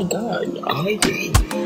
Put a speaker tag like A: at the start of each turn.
A: my god, I